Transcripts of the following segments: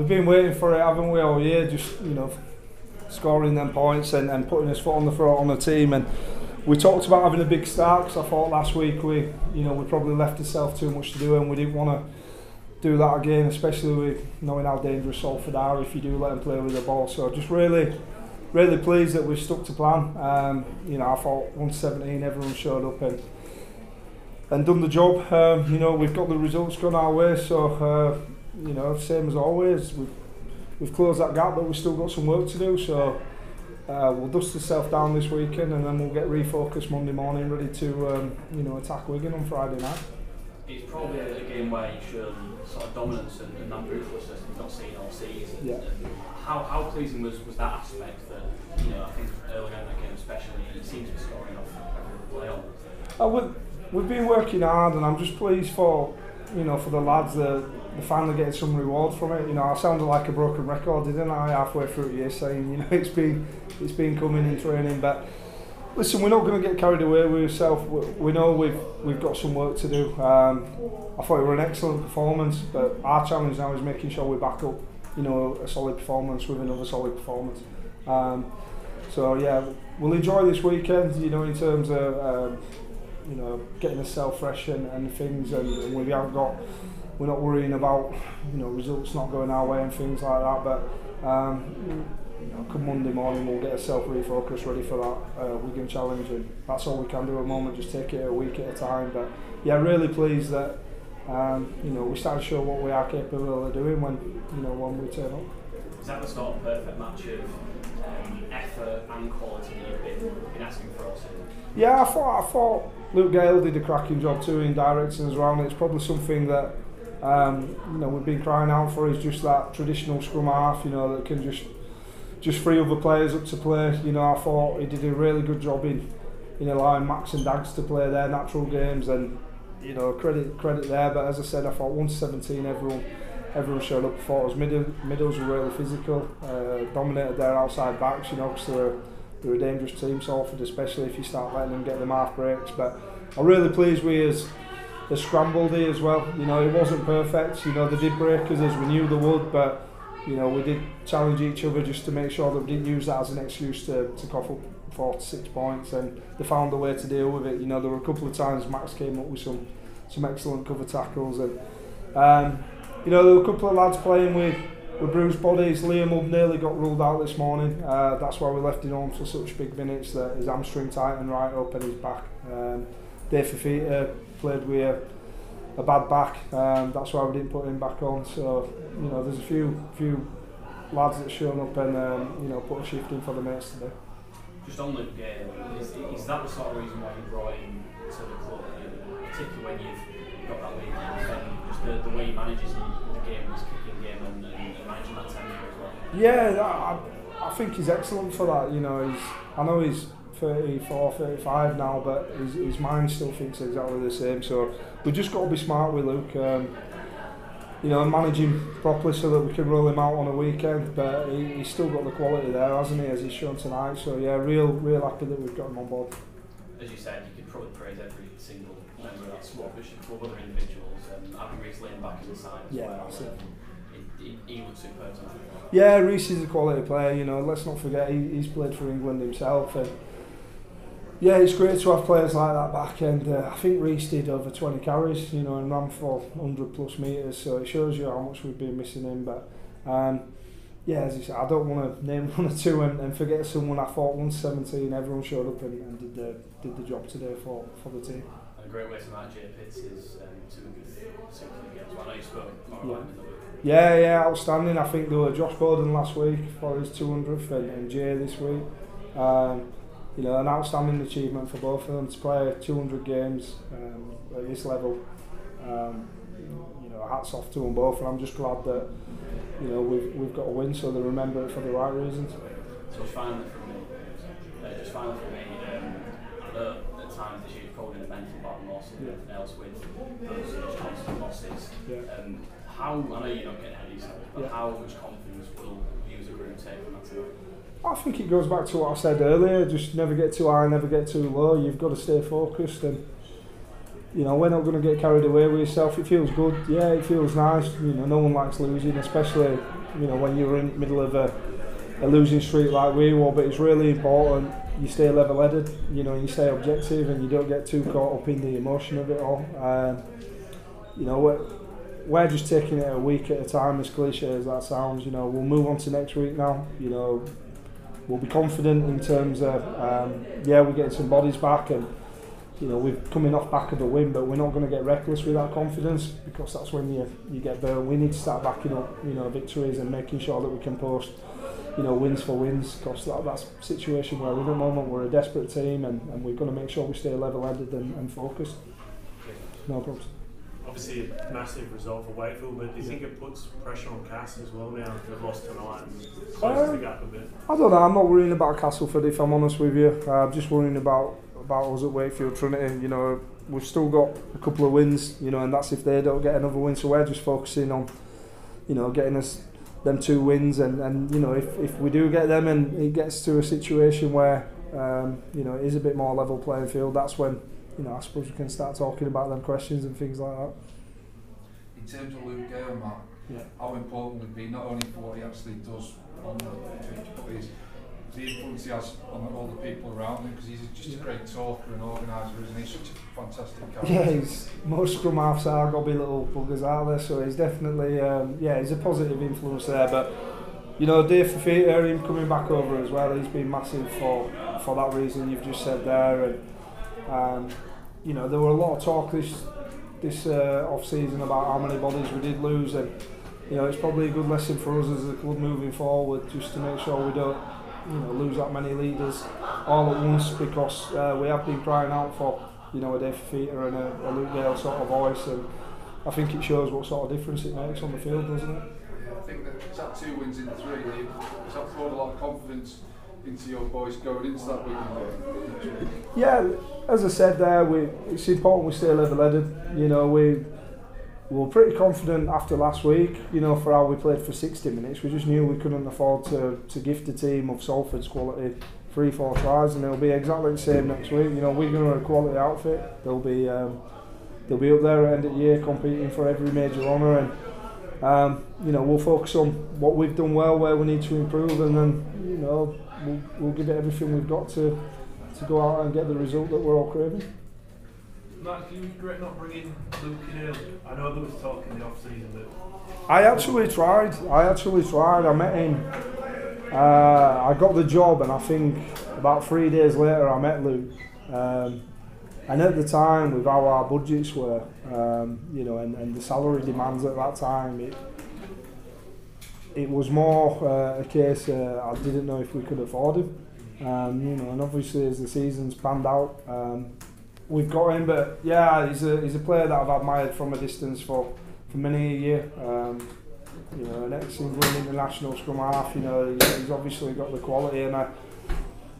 we've been waiting for it, haven't we, all year? Just you know, scoring them points and, and putting his foot on the throat on the team. And we talked about having a big start because I thought last week we, you know, we probably left ourselves too much to do and we didn't want to do that again, especially with knowing how dangerous Salford are if you do let them play with the ball. So just really, really pleased that we've stuck to plan. Um, you know, I thought 117, everyone showed up and and done the job. Um, you know, we've got the results gone our way, so uh, you know, same as always. We've we've closed that gap, but we've still got some work to do. So. Uh, we'll dust ourselves down this weekend and then we'll get refocused Monday morning, ready to um, you know attack Wigan on Friday night. It's probably a, game where you've shown sort of dominance and, and that ruthlessness you've not seen all season. Yeah. How, how pleasing was, was that aspect that, you know, I think early on in that game especially, you seem to be scoring off every play on? Uh, we've, we've been working hard and I'm just pleased for, you know, for the lads that finally getting some reward from it. You know, I sounded like a broken record, didn't I, halfway through the year saying, you know, it's been, it's been coming and training, but listen, we're not going to get carried away with ourselves. We know we've we've got some work to do. Um, I thought it was an excellent performance, but our challenge now is making sure we back up, you know, a solid performance with another solid performance. Um, so yeah, we'll enjoy this weekend. You know, in terms of um, you know getting ourselves fresh and, and things, and, and we haven't got. We're not worrying about you know results not going our way and things like that, but um, you know, come Monday morning we'll get ourselves refocused, ready for that uh, Wigan challenge, and that's all we can do at the moment. Just take it a week at a time. But yeah, really pleased that um, you know we start to show what we are capable of doing when you know when we turn up. Is that the sort of perfect match of um, effort and quality you've been, been asking for us? Yeah, I thought I thought Luke Gale did a cracking job too in directing as well, and it's probably something that. Um, you know, we've been crying out for is just that traditional scrum half, you know, that can just just free other players up to play. You know, I thought he did a really good job in in allowing Max and Dags to play their natural games, and you know, credit credit there. But as I said, I thought 117, everyone everyone showed up. I thought middle, middles were really physical, uh, dominated their outside backs. You know, because they're they're a dangerous team, Salford, especially if you start letting them get them half breaks. But I'm really pleased with his the scramble day as well. You know, it wasn't perfect. You know, they did break us as we knew they would, but you know, we did challenge each other just to make sure that we didn't use that as an excuse to, to cough up four to six points and they found a way to deal with it. You know, there were a couple of times Max came up with some some excellent cover tackles and um, you know, there were a couple of lads playing with with bruised bodies. Liam Hood nearly got ruled out this morning. Uh, that's why we left him on for such big minutes that his hamstring tightened right up and his back. Um, Dave Fifita played with a bad back. Um, that's why we didn't put him back on. So you know, there's a few few lads that shown up and um, you know put a shift in for the mates today. Just on the game, is, is that the sort of reason why you brought him to the club, particularly when you've got that lead and just the, the way he manages the game, his kicking game, and, and managing that tempo as well? Yeah, I, I think he's excellent for that. You know, he's I know he's 34, 35 now, but his, his mind still thinks exactly the same. So we've just got to be smart with Luke. Um, you know, manage him properly so that we can roll him out on a weekend. But he, he's still got the quality there, hasn't he, as he's shown tonight. So yeah, real, real happy that we've got him on board. As you said, you could probably praise every single member of that squad, but for other individuals, um, having Reece Lyne back in the side as yeah, well. That's it. He, he, he looks superb tonight. Yeah, Reece is a quality player. You know, let's not forget he, he's played for England himself and yeah, it's great to have players like that back, and uh, I think Reece did over 20 carries, you know, and ran for 100 plus metres, so it shows you how much we've been missing him. But um, yeah, as you said, I don't want to name one or two and, and forget someone. I thought 117, everyone showed up and, and did the did the job today for, for the team. And a great way to match Jay Pitts is um, 200 games. I know you spoke more yeah. about him Yeah, yeah, outstanding. I think there were Josh Bowden last week for his 200th and, and Jay this week. Um, you know, an outstanding achievement for both of them to play 200 games um, at this level. Um, you know, hats off to them both, and I'm just glad that you know we've we've got a win, so they remember it for the right reasons. So finally for me, uh, just finally for me, um, I know at times this year you've called in a mental battle loss and Yeah. else with those such constant losses. Yeah. Um, how I know you're not getting yourself, but Yeah. how much confidence will you as a group take from that tonight? I think it goes back to what I said earlier. Just never get too high, never get too low. You've got to stay focused, and you know, we're not going to get carried away with yourself. It feels good. Yeah, it feels nice. You know, no one likes losing, especially you know when you're in the middle of a, a losing streak like we were. But it's really important you stay level-headed. You know, you stay objective, and you don't get too caught up in the emotion of it all. Um, you know, we're, we're just taking it a week at a time. As cliche as that sounds, you know, we'll move on to next week now. You know, we'll be confident in terms of um, yeah, we're getting some bodies back and you know, we're coming off back of a win, but we're not going to get reckless with our confidence because that's when you you get burned. We need to start backing up, you know, victories and making sure that we can post, you know, wins for wins. Because that, that's a situation where at the moment we're a desperate team and, and we're going to make sure we stay level-headed and, and focused. No problems. Obviously, a massive result for Wakefield, but do you think it puts pressure on Cass as well now? if They've lost tonight and closes Um, the gap a bit. I don't know. I'm not worrying about Castleford if I'm honest with you. Uh, I'm just worrying about about us at Wakefield Trinity. You know, we've still got a couple of wins. You know, and that's if they don't get another win. So we're just focusing on, you know, getting us them two wins. And, and you know, if, if we do get them and it gets to a situation where um, you know it is a bit more level playing field, that's when you know I suppose we can start talking about them questions and things like that. In terms of Luke Gale, Matt, Yeah. how important would it be not only for what he actually does on the pitch, but his the influence he has on all the people around him because he's just Yeah. a great talker and organiser, isn't he? Such a fantastic character. Yeah, he's, most scrum halves are gobby little buggers, are there? So he's definitely, um, yeah, he's a positive influence there. But you know, Dave Fifita, him coming back over as well, he's been massive for for that reason you've just said there. And um, you know, there were a lot of talk this this uh, off season about how many bodies we did lose, and you know, it's probably a good lesson for us as a club moving forward, just to make sure we don't you know lose that many leaders all at once because uh, we have been crying out for you know a Dave Fifita and a, a Luke Gale sort of voice, and I think it shows what sort of difference it makes on the field, doesn't it? Yeah, I think that it's that two wins in three. It's that poured a lot of confidence into your boys going into that week. Yeah, as I said there, we it's important we stay level-headed. You know, we we were pretty confident after last week. You know, for how we played for 60 minutes, we just knew we couldn't afford to to gift a team of Salford's quality three, four tries, and it'll be exactly the same next week. You know, we're going to a quality outfit. They'll be um, they'll be up there at the end of the year competing for every major honour and. Um, you know, we'll focus on what we've done well, where we need to improve, and then you know we'll, we'll give it everything we've got to to go out and get the result that we're all craving. Matt, do you regret not bringing Luke in early? I know there was talk in the off season that I actually tried. I actually tried. I met him. Uh, I got the job, and I think about three days later, I met Luke. Um, and at the time, with how our budgets were, um, you know, and, and the salary demands at that time, it it was more uh, a case uh, I didn't know if we could afford him. Um, you know, and obviously as the season's panned out, um, we've got him. But yeah, he's a he's a player that I've admired from a distance for for many a year. Um, you know, an ex-England international scrum half. You know, he's, he's obviously got the quality, and I,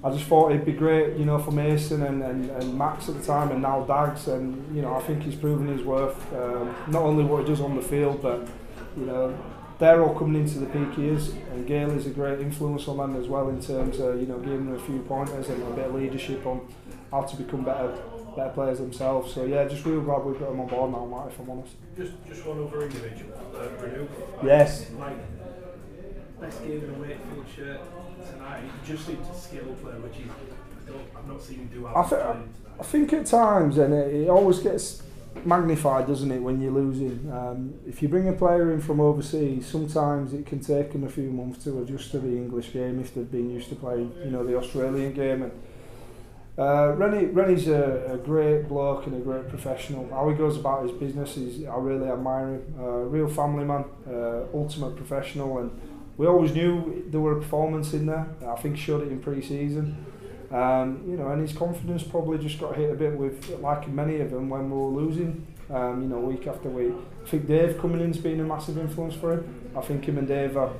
I just thought it'd be great, you know, for Mason and, and, and Max at the time, and now Dags, and you know, I think he's proven his worth. Um, not only what he does on the field, but you know, they're all coming into the peak years, and Gale is a great influence on them as well in terms of you know giving them a few pointers and a bit of leadership on how to become better better players themselves. So yeah, just really glad we've got him on board now, Matt, if I'm honest. just just one other individual, uh, Renew. Yes. Like best game in a Wakefield shirt tonight. He just seemed to skill play, which he's I don't, I've not seen him do I, playing I think at times, and it, it always gets magnified, doesn't it, when you're losing. Um, if you bring a player in from overseas, sometimes it can take them a few months to adjust to the English game if they've been used to playing, you know, the Australian game. And uh, Rennie, Rennie's a, a great bloke and a great professional. How he goes about his business is, I really admire him. Uh, real family man, uh, ultimate professional, and we always knew there were a performance in there. I think showed it in pre-season. Um, you know, and his confidence probably just got hit a bit with, like many of them, when we were losing. Um, you know, week after week. I think Dave coming in's been a massive influence for him. I think him and Dave are,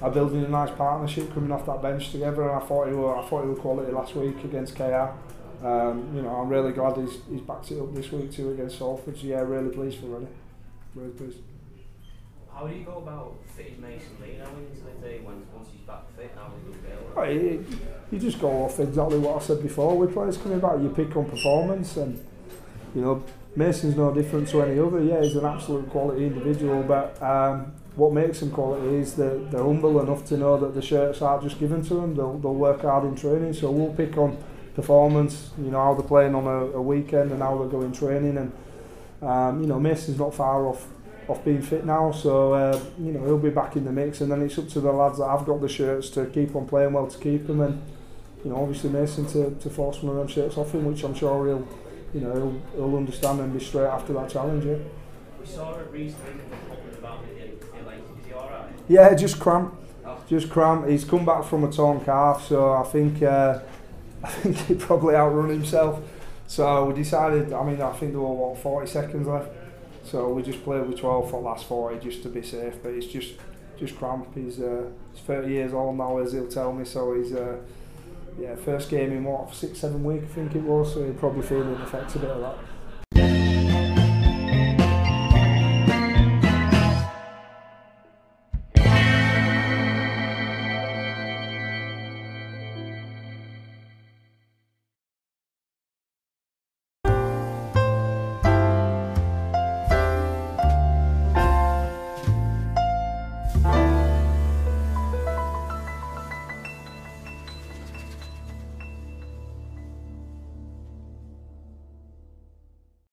are building a nice partnership coming off that bench together. And I thought he were, I thought he were quality last week against KR. Um, you know, I'm really glad he's, he's backed it up this week too against Salford. So yeah, really pleased for Rennie. Really pleased. How do you go about fitting Mason Lee now into the day when once he's back fit? Right, you, you just go off exactly what I said before. With players coming back, you pick on performance, and you know Mason's no different to any other. Yeah, he's an absolute quality individual, but um, what makes him quality is that they're humble enough to know that the shirts aren't just given to them. They'll, they'll work hard in training. So we'll pick on performance. You know how they're playing on a, a weekend and how they're going training. And um, you know Mason's not far off off being fit now, so uh, you know he'll be back in the mix. And then it's up to the lads that have got the shirts to keep on playing well to keep them. And you know obviously Mason to, to force one of them shirts off him, which I'm sure he'll you know he'll, he'll understand and be straight after that challenge. Yeah. We saw it recently talking about it like is he alright? Yeah, just cramp. Oh. Just cramp. He's come back from a torn calf, so I think uh, I think he probably outrun himself. So we decided. I mean, I think there were what 40 seconds left. So we just played with 12 for last 40 just to be safe. But he's just just cramp. He's uh, he's 30 years old now, as he'll tell me. So he's uh, yeah, first game in what six seven week I think it was. So he'll probably feel the effects a bit of that.